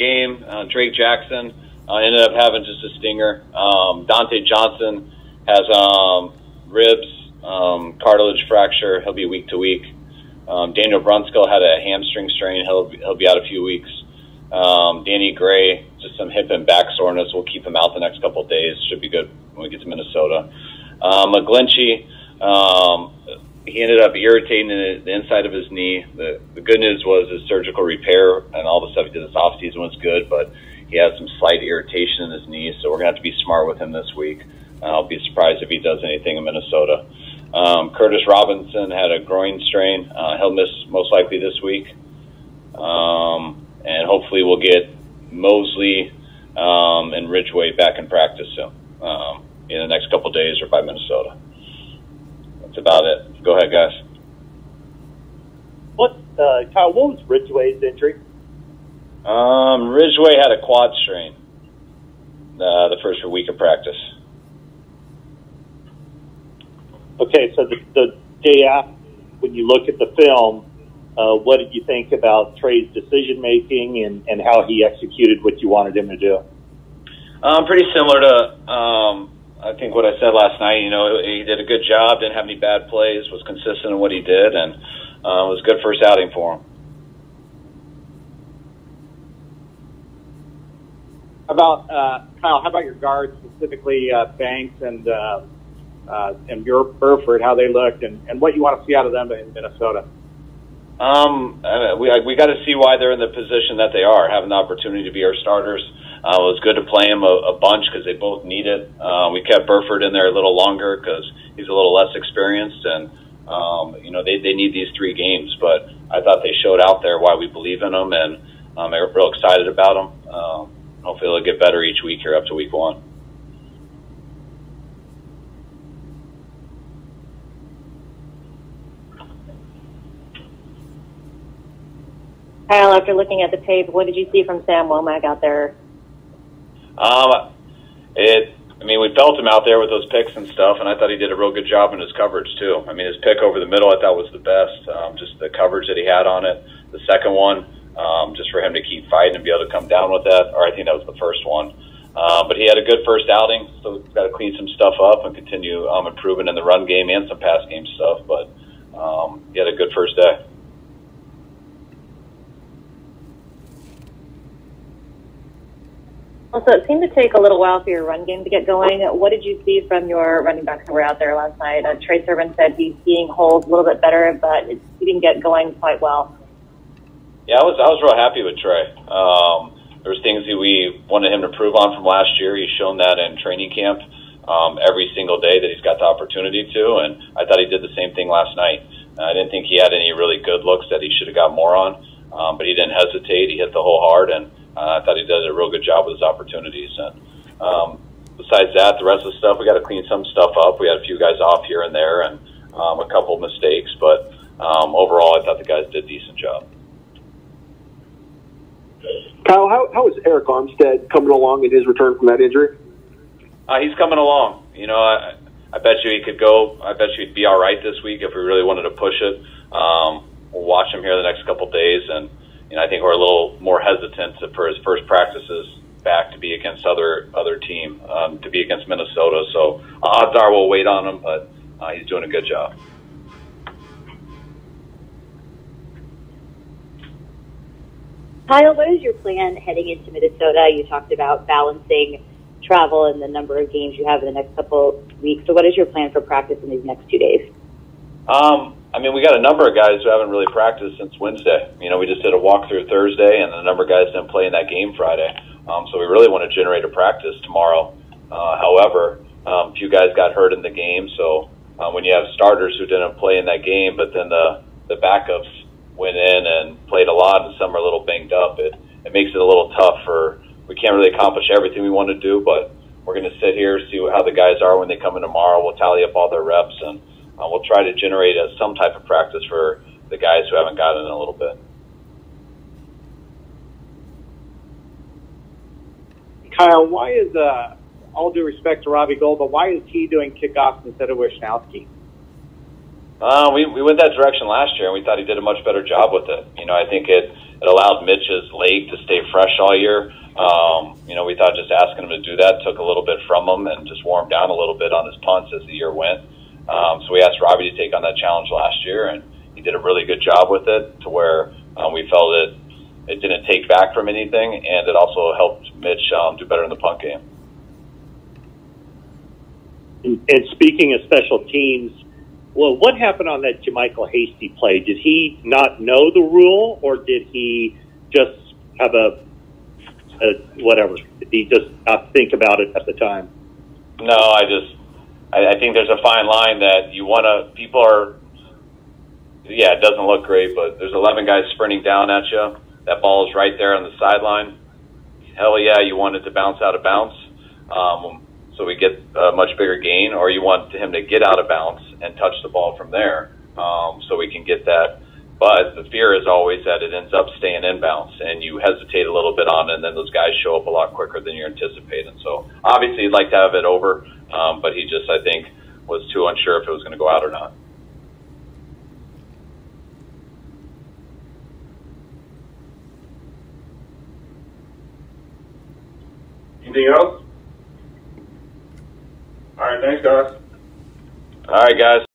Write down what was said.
game. Uh, Drake Jackson uh, ended up having just a stinger. Um, Dontae Johnson has um, ribs, um, cartilage fracture. He'll be week to week. Um, Daniel Brunskill had a hamstring strain. He'll he'll be out a few weeks. Um, Danny Gray, just some hip and back soreness. We'll keep him out the next couple of days. Should be good when we get to Minnesota. Um, McGlinchey, um, he ended up irritating the, inside of his knee. The good news was his surgical repair and all the stuff he did this off season was good, but he has some slight irritation in his knee, so we're gonna have to be smart with him this week. I'll be surprised if he does anything in Minnesota. Um, Curtis Robinson had a groin strain. Uh, he'll miss most likely this week. Um, and hopefully we'll get Moseley um, and Ridgeway back in practice soon um, in the next couple days or by Minnesota. That's about it. Go ahead, guys. Uh, Kyle? What was Ridgeway's injury? Um, Ridgeway had a quad strain uh, the first week of practice. Okay, so the, the day after, when you look at the film, uh, what did you think about Trey's decision making and, and how he executed what you wanted him to do? Um, pretty similar to, um, I think what I said last night. You know, he did a good job, didn't have any bad plays, was consistent in what he did, and uh, was a good first outing for him. How about uh, Kyle? How about your guards, specifically uh, Banks and uh, uh, and Bur- Burford? How they looked and, and what you want to see out of them in Minnesota? Um, I mean, we we got to see why they're in the position that they are, having the opportunity to be our starters. Uh, it was good to play them a, a bunch because they both need it. Uh, we kept Burford in there a little longer because he's a little less experienced, and um, you know they they need these three games. But I thought they showed out there why we believe in them, and um, I'm real excited about them. Um, hopefully, they'll get better each week here up to week one. Kyle, after looking at the tape, what did you see from Sam Womack out there? Um, it. I mean, we felt him out there with those picks and stuff, and I thought he did a real good job in his coverage too. I mean, his pick over the middle, I thought was the best. Um, just the coverage that he had on it. The second one, um, just for him to keep fighting and be able to come down with that, or I think that was the first one. Uh, but he had a good first outing, so we've got to clean some stuff up and continue um, improving in the run game and some pass game stuff. But um, he had a good first day. Also, it seemed to take a little while for your run game to get going. What did you see from your running backs who were out there last night? Uh, Trey Sermon said he's seeing holes a little bit better, but it, he didn't get going quite well. Yeah, I was I was real happy with Trey. Um, there was things that we wanted him to improve on from last year. He's shown that in training camp um, every single day that he's got the opportunity to, and I thought he did the same thing last night. I didn't think he had any really good looks that he should have got more on, um, but he didn't hesitate. He hit the hole hard, and uh, I thought he did a real good job with his opportunities. And um, besides that, the rest of the stuff we got to clean some stuff up. We had a few guys off here and there, and um, a couple of mistakes, but um, overall, I thought the guys did a decent job. Kyle, how, how is Arik Armstead coming along in his return from that injury? Uh, he's coming along. You know, I, I bet you he could go. I bet you he'd be all right this week if we really wanted to push it. Um, we'll watch him here the next couple of days, and you know, I think we're a little more hesitant for his first practices back to be against other other team, um, to be against Minnesota. So odds are we'll wait on him, but uh, he's doing a good job. Kyle, what is your plan heading into Minnesota? You talked about balancing travel and the number of games you have in the next couple weeks. So, what is your plan for practice in these next two days? Um, I mean, we got a number of guys who haven't really practiced since Wednesday. You know, we just did a walkthrough Thursday, and a number of guys didn't play in that game Friday. Um, so we really want to generate a practice tomorrow. Uh, however, um, a few guys got hurt in the game, so um, when you have starters who didn't play in that game, but then the the backups went in and played a lot, and some are a little banged up, it it makes it a little tough for. We can't really accomplish everything we want to do, but we're going to sit here, see how the guys are when they come in tomorrow. We'll tally up all their reps and uh, we'll try to generate a, some type of practice for the guys who haven't gotten in a little bit. Kyle, why is uh, all due respect to Robbie Gould, but why is he doing kickoffs instead of Wishnowsky? Uh, we, we went that direction last year, and we thought he did a much better job with it. You know, I think it, it allowed Mitch's leg to stay fresh all year. Um, you know, we thought just asking him to do that took a little bit from him and just wore him down a little bit on his punts as the year went. Um, so we asked Robbie to take on that challenge last year, and he did a really good job with it to where um, we felt it it didn't take back from anything, and it also helped Mitch um, do better in the punt game. And, and speaking of special teams, well, what happened on that JaMycal Hasty play? Did he not know the rule, or did he just have a, a whatever? Did he just not think about it at the time? No, I just I, I think there's a fine line that you want to. People are, yeah, it doesn't look great, but there's 11 guys sprinting down at you. That ball is right there on the sideline. Hell yeah, you want it to bounce out of bounds, um, so we get a much bigger gain, or you want him to get out of bounds and touch the ball from there, um, so we can get that. But the fear is always that it ends up staying in bounds, and you hesitate a little bit on it, and then those guys show up a lot quicker than you're anticipating. So obviously, you'd like to have it over, um, but he just, I think, was too unsure if it was going to go out or not. Anything else? All right, thanks, guys. All right, guys.